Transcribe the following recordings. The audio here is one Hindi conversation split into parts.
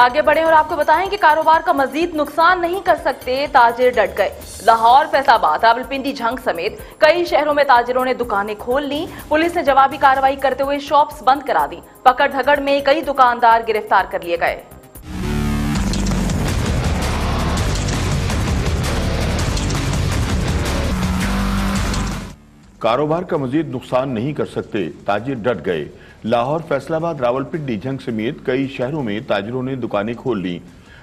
आगे बढ़े और आपको बताएँ कि कारोबार का मजीद नुकसान नहीं कर सकते, ताजिर डट गए। लाहौर, फैसाबाद, रावलपिंडी झंग समेत कई शहरों में ताजिरों ने दुकानें खोल ली। पुलिस ने जवाबी कार्रवाई करते हुए शॉप्स बंद करा दी। पकड़ धकड़ में कई दुकानदार गिरफ़्तार कर लिए गए। कारोबार का मजीद नुकसान नहीं कर सकते ताजिर डट गए। लाहौर फैसलाबाद रावलपिंडी जंग समेत कई शहरों में ताजिरों ने दुकानें खोल ली।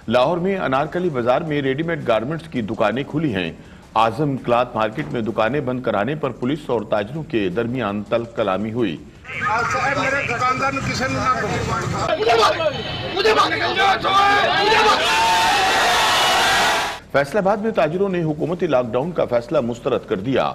लाहौर में अनारकली बाज़ार में रेडीमेड गारमेंट्स की दुकानें खुली हैं। आज़म क्लाथ मार्केट में दुकानें बंद कराने पर पुलिस और ताजरों के दरमियान तल कलामी हुई। मेरे दुकानदार ने किसी ने फैसलाबाद में ताजिरों ने हुकूमती लॉकडाउन का फैसला मुस्तरद कर दिया।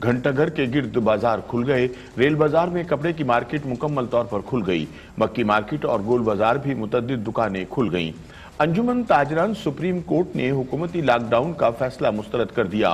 घंटाघर के गिर्द बाज़ार खुल गए। रेल बाज़ार में कपड़े की मार्केट मुकम्मल तौर पर खुल गई। मक्की मार्केट और गोल बाज़ार भी मुतद दुकानें खुल गईं। अंजुमन ताजरान सुप्रीम कोर्ट ने हुकूमती लॉकडाउन का फैसला मुस्तरद कर दिया।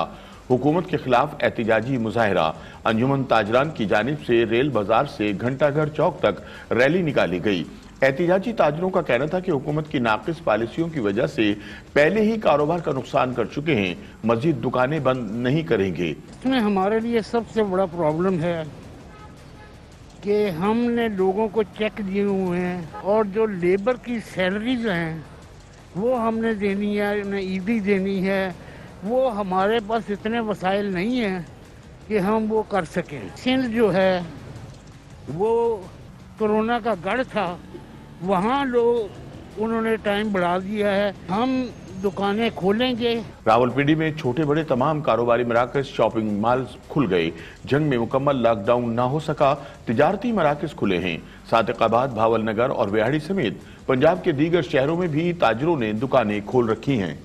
हुकूमत के खिलाफ एहतजाजी मुजाहरा। अंजुमन ताजरान की जानब से रेल बाज़ार से घंटाघर चौक तक रैली निकाली गई। एहतजाजी ताजरों का कहना था कि हुकूमत की नाकिस पॉलिसियों की वजह से पहले ही कारोबार का नुकसान कर चुके हैं। मजीद दुकानें बंद नहीं करेंगे। इसमें हमारे लिए सबसे बड़ा प्रॉब्लम है कि हमने लोगों को चेक दिए हुए हैं और जो लेबर की सैलरीज हैं, वो हमने देनी है, उन्हें ईदी देनी है। वो हमारे पास इतने वसाइल नहीं हैं कि हम वो कर सकें। सिंध जो है, वो कोरोना का गढ़ था। वहाँ लोग, उन्होंने टाइम बढ़ा दिया है। हम दुकानें खोलेंगे। रावलपिंडी में छोटे बड़े तमाम कारोबारी मराकज शॉपिंग मॉल खुल गए। जंग में मुकम्मल लॉकडाउन ना हो सका, तजारती मराकज खुले हैं। सादिकाबाद भावल नगर और बिहाड़ी समेत पंजाब के दीगर शहरों में भी ताजरों ने दुकानें खोल रखी हैं।